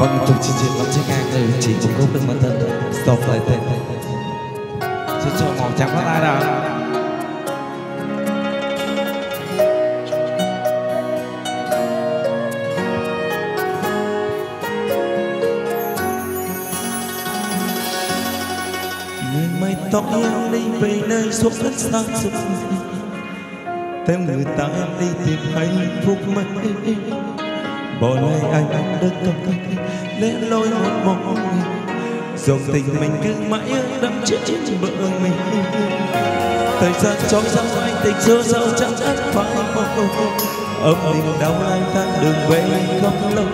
Vâng, chúc chị chị lắm chiếc ngang đây chỉ chỉ có đừng bản thân Stop lại tên. Xin cho một tràng phát ai nào? Mây tóc em đi về nơi xuống đất xa xôi Theo người ta em đi tìm hạnh phúc mấy bỏ lại anh đơn công lẽ lối một mong dòng tình mình cứ mãi đắm chết trên bờ mình. thời gian trôi sao anh tình xưa sao chẳng ắt phải ấm niềm đau anh ta đường về không lâu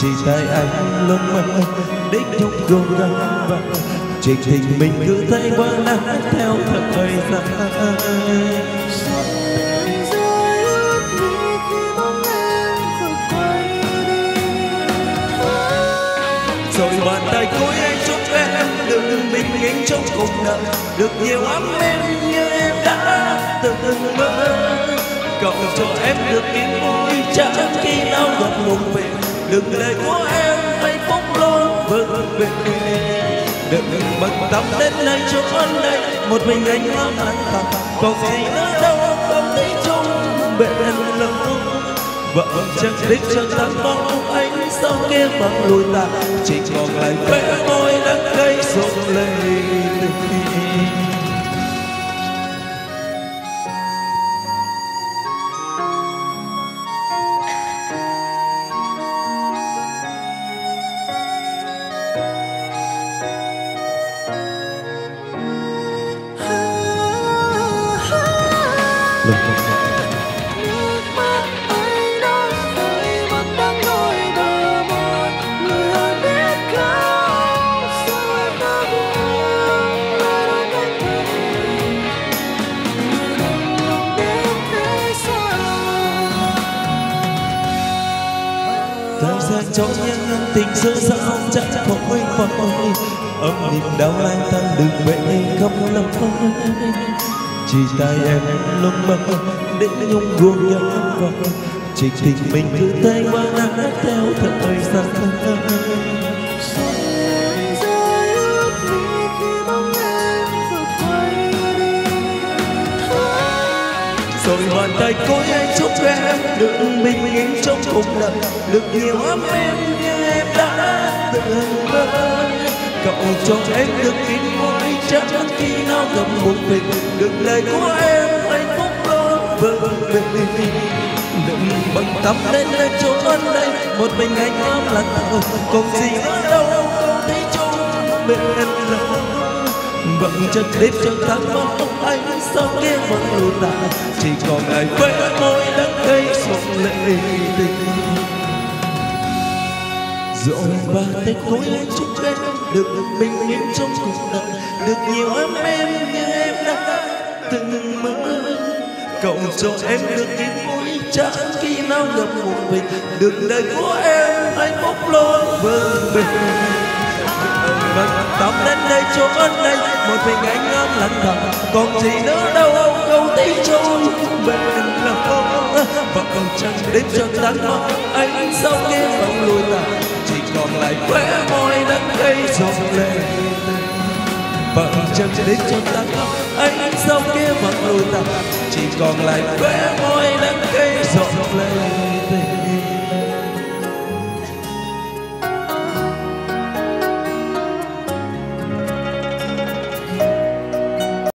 chỉ tay anh luôn mơ đích nhung gồm gắng và chuyện tình mình cứ thấy qua nắng theo thời gian bình trong cuộc đời được nhiều ấm em như em đã từng mơ. Cậu cho em được yên vui chẳng khi nào gặp một về. Đừng lời của em hạnh phúc luôn vững về. Đừng bận tâm đến nơi chỗ ân đây một mình anh ngắm lặng thầm còn gì nữa đâu không thấy chung, bên lòng vợ chẳng thích chẳng thắm bóng anh sau kia bằng lùi ta chỉ còn lại vẽ môi đắng cay thời cho trôi nhân tình xưa sao chẳng thôi vội âm niềm đau lang ta đừng về không lâu chỉ tay em lúc mơ, để nhung buồn nhớ vào chỉ tình mình cứ tay qua nắng theo thời gian. Bàn tay cối anh chúc em được bình yên trong cuộc đời. Được nhiều ấm em như em đã từng mơ cậu cho em được yên môi chắc khi nào gặp một mình. Được lời của em hạnh phúc đó vững về đừng bận tâm đến nơi chỗ đây. Một mình anh ấm lặng thầm còn gì ở đâu không thấy chung bên lòng vẫn chất đêm chẳng thắm bóng anh sau kia vẫn lùi ta chỉ còn lại vẽ môi đắng cay sụp lệ tình. Dẫu ba tay cuối lên chúc em được bình yên trong cuộc đời, được nhiều ấm em như em đã từng mơ. Cậu cho em được yên vui chẳng khi nào gặp một mình, được đời của em anh bốc luôn vương bình vâng Tóc đến đây chỗ ân đây. Một mình anh ôm lặng thầm. Còn gì nữa đâu câu tí trôi bên là lòng và còn chẳng đến cho tan mong. Anh sau kia không lùi ta chỉ còn lại khóe môi đắng cây rộn lên. Và chẳng đến cho tan mong. Anh sau kia vẫn lùi ta chỉ còn lại khóe môi đắng cây rộn lên.